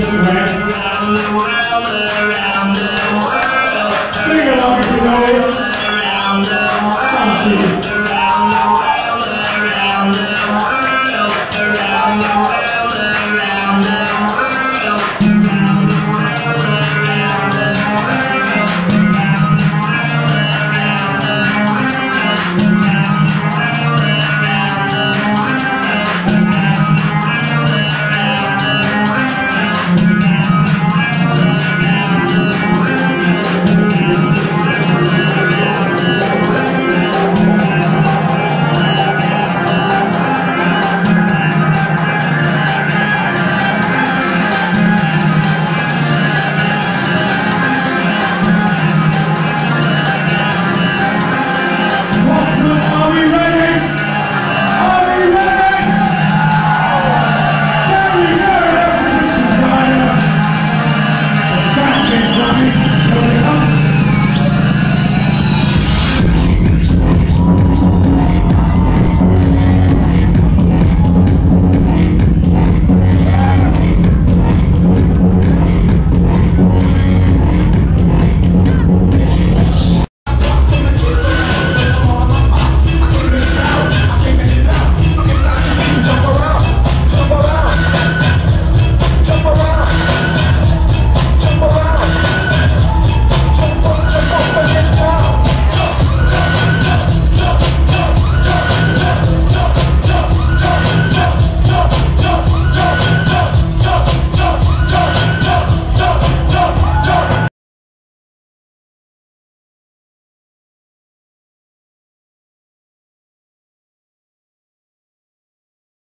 this way. Sing along if you know it.